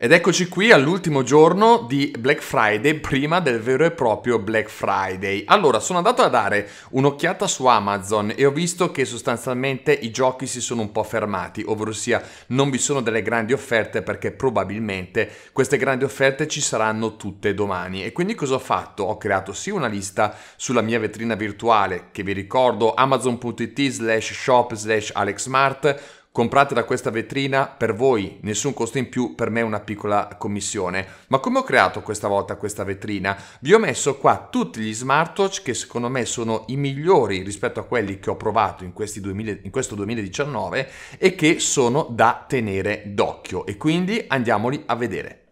Ed eccoci qui all'ultimo giorno di Black Friday, prima del vero e proprio Black Friday. Allora, sono andato a dare un'occhiata su Amazon e ho visto che sostanzialmente i giochi si sono un po' fermati, ovvero sia non vi sono delle grandi offerte perché probabilmente queste grandi offerte ci saranno tutte domani. E quindi cosa ho fatto? Ho creato sì una lista sulla mia vetrina virtuale, che vi ricordo amazon.it slash shop slash alexmart comprate da questa vetrina per voi, nessun costo in più, per me una piccola commissione. Ma come ho creato questa volta questa vetrina? Vi ho messo qua tutti gli smartwatch che secondo me sono i migliori rispetto a quelli che ho provato in, 2000, in questo 2019 e che sono da tenere d'occhio. E quindi andiamoli a vedere.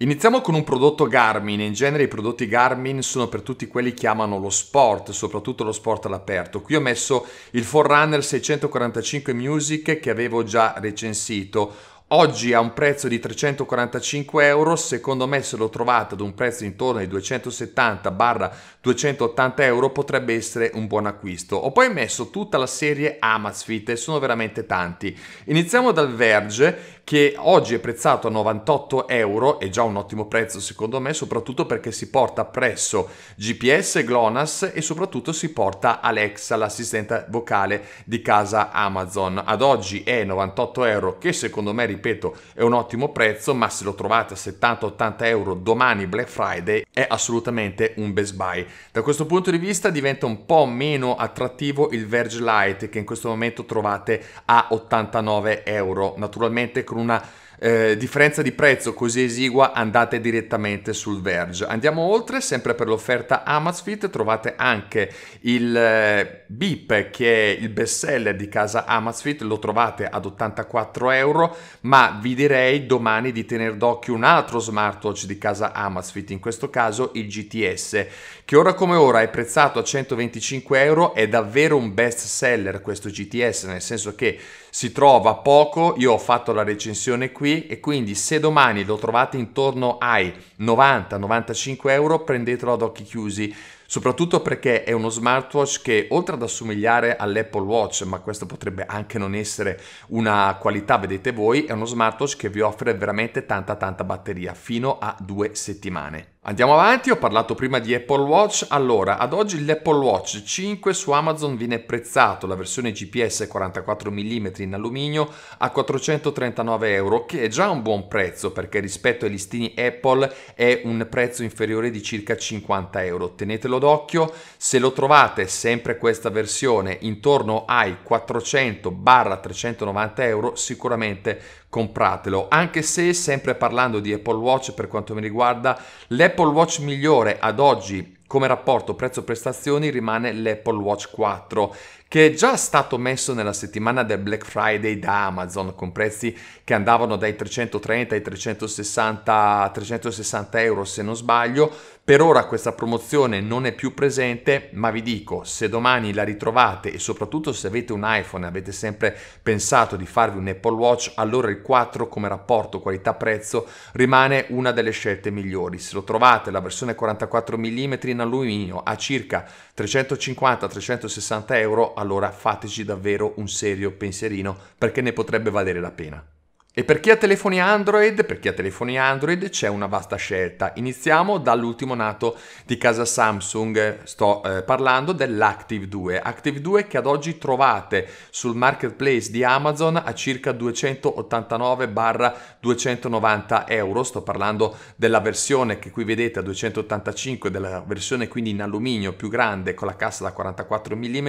Iniziamo con un prodotto Garmin, in genere i prodotti Garmin sono per tutti quelli che amano lo sport, soprattutto lo sport all'aperto. Qui ho messo il Forerunner 645 Music che avevo già recensito. Oggi ha un prezzo di 345 euro, secondo me se lo trovate ad un prezzo intorno ai 270-280 euro potrebbe essere un buon acquisto. Ho poi messo tutta la serie Amazfit e sono veramente tanti. Iniziamo dal Verge che oggi è prezzato a 98 euro, è già un ottimo prezzo secondo me, soprattutto perché si porta presso GPS GLONASS e soprattutto si porta Alexa, l'assistente vocale di casa Amazon. Ad oggi è 98 euro, che secondo me, ripeto, è un ottimo prezzo, ma se lo trovate a 70-80 euro domani Black Friday è assolutamente un best buy. Da questo punto di vista diventa un po' meno attrattivo il Verge Lite che in questo momento trovate a 89 euro. Naturalmente con una eh, differenza di prezzo così esigua andate direttamente sul Verge. Andiamo oltre, sempre per l'offerta Amazfit trovate anche il eh, Beep che è il best seller di casa Amazfit, lo trovate ad 84 euro, ma vi direi domani di tenere d'occhio un altro smartwatch di casa Amazfit, in questo caso il GTS, che ora come ora è prezzato a 125 euro, è davvero un best seller questo GTS, nel senso che si trova poco, io ho fatto la recensione qui e quindi se domani lo trovate intorno ai 90-95 euro prendetelo ad occhi chiusi soprattutto perché è uno smartwatch che oltre ad assomigliare all'Apple Watch, ma questo potrebbe anche non essere una qualità, vedete voi, è uno smartwatch che vi offre veramente tanta tanta batteria, fino a due settimane. Andiamo avanti, ho parlato prima di Apple Watch, allora ad oggi l'Apple Watch 5 su Amazon viene prezzato, la versione GPS 44 mm in alluminio a 439 euro, che è già un buon prezzo perché rispetto ai listini Apple è un prezzo inferiore di circa 50 euro, tenetelo d'occhio, se lo trovate sempre questa versione intorno ai 400-390 euro sicuramente compratelo, anche se sempre parlando di Apple Watch per quanto mi riguarda, l'Apple Watch migliore ad oggi come rapporto prezzo-prestazioni rimane l'Apple Watch 4 che è già stato messo nella settimana del Black Friday da Amazon con prezzi che andavano dai 330 ai 360, 360 euro se non sbaglio. Per ora questa promozione non è più presente, ma vi dico, se domani la ritrovate e soprattutto se avete un iPhone e avete sempre pensato di farvi un Apple Watch, allora il 4 come rapporto qualità-prezzo rimane una delle scelte migliori. Se lo trovate la versione 44 mm in alluminio a circa 350-360 euro, allora fateci davvero un serio pensierino perché ne potrebbe valere la pena. E per chi ha telefoni Android, per chi ha telefoni Android c'è una vasta scelta. Iniziamo dall'ultimo nato di casa Samsung, sto eh, parlando dell'Active 2. Active 2 che ad oggi trovate sul marketplace di Amazon a circa 289-290 euro. Sto parlando della versione che qui vedete a 285, della versione quindi in alluminio più grande con la cassa da 44 mm.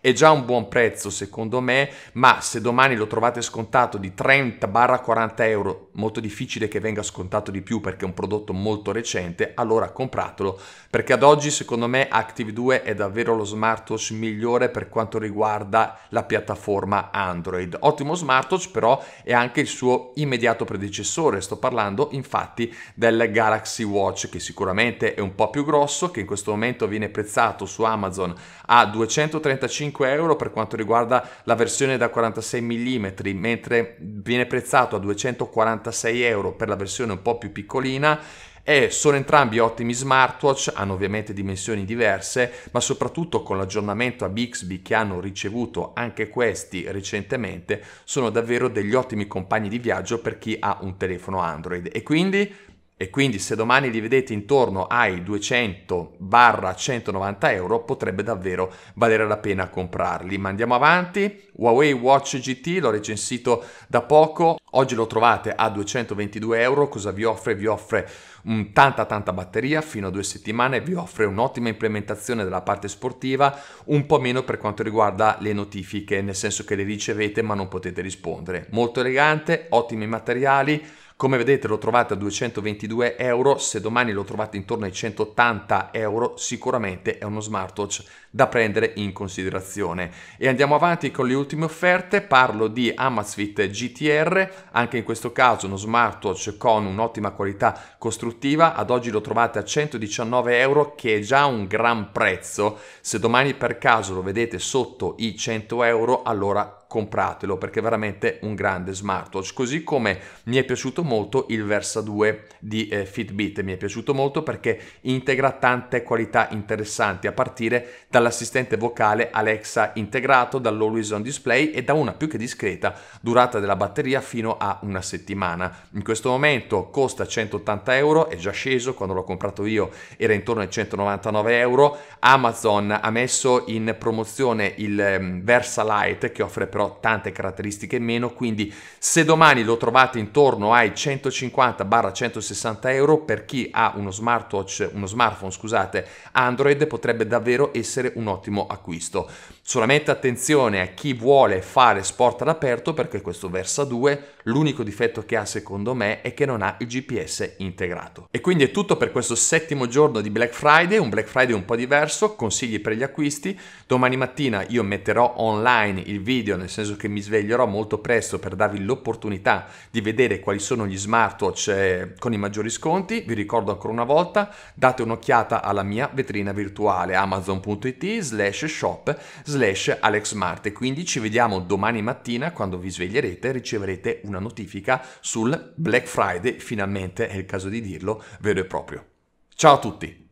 È già un buon prezzo secondo me, ma se domani lo trovate scontato di 30 barra 40 euro, molto difficile che venga scontato di più perché è un prodotto molto recente, allora compratelo perché ad oggi secondo me Active 2 è davvero lo smartwatch migliore per quanto riguarda la piattaforma Android. Ottimo smartwatch però è anche il suo immediato predecessore, sto parlando infatti del Galaxy Watch che sicuramente è un po' più grosso, che in questo momento viene prezzato su Amazon a 235 euro per quanto riguarda la versione da 46 mm, mentre viene prezzato a 246 euro per la versione un po' più piccolina E sono entrambi ottimi smartwatch, hanno ovviamente dimensioni diverse, ma soprattutto con l'aggiornamento a Bixby che hanno ricevuto anche questi recentemente, sono davvero degli ottimi compagni di viaggio per chi ha un telefono Android. E quindi e quindi se domani li vedete intorno ai 200-190 euro potrebbe davvero valere la pena comprarli. Ma andiamo avanti, Huawei Watch GT l'ho recensito da poco, oggi lo trovate a 222 euro, cosa vi offre? Vi offre un, tanta tanta batteria fino a due settimane, vi offre un'ottima implementazione della parte sportiva, un po' meno per quanto riguarda le notifiche, nel senso che le ricevete ma non potete rispondere. Molto elegante, ottimi materiali, come vedete lo trovate a 222 euro, se domani lo trovate intorno ai 180 euro sicuramente è uno smartwatch da prendere in considerazione. E andiamo avanti con le ultime offerte, parlo di Amazfit GTR, anche in questo caso uno smartwatch con un'ottima qualità costruttiva, ad oggi lo trovate a 119 euro che è già un gran prezzo, se domani per caso lo vedete sotto i 100 euro allora compratelo perché è veramente un grande smartwatch. Così come mi è piaciuto molto il Versa 2 di eh, Fitbit, mi è piaciuto molto perché integra tante qualità interessanti a partire dall'assistente vocale Alexa integrato, dall'Always on Display e da una più che discreta durata della batteria fino a una settimana. In questo momento costa 180 euro, è già sceso, quando l'ho comprato io era intorno ai 199 euro. Amazon ha messo in promozione il um, Versa Lite che offre però però tante caratteristiche in meno, quindi se domani lo trovate intorno ai 150-160 euro, per chi ha uno smartwatch, uno smartphone, scusate, Android potrebbe davvero essere un ottimo acquisto. Solamente attenzione a chi vuole fare sport all'aperto perché questo Versa 2 l'unico difetto che ha secondo me è che non ha il GPS integrato. E quindi è tutto per questo settimo giorno di Black Friday, un Black Friday un po' diverso, consigli per gli acquisti. Domani mattina io metterò online il video, nel senso che mi sveglierò molto presto per darvi l'opportunità di vedere quali sono gli smartwatch eh, con i maggiori sconti. Vi ricordo ancora una volta, date un'occhiata alla mia vetrina virtuale amazon.it slash shop slash alexmart quindi ci vediamo domani mattina quando vi sveglierete riceverete una notifica sul Black Friday, finalmente è il caso di dirlo, vero e proprio. Ciao a tutti!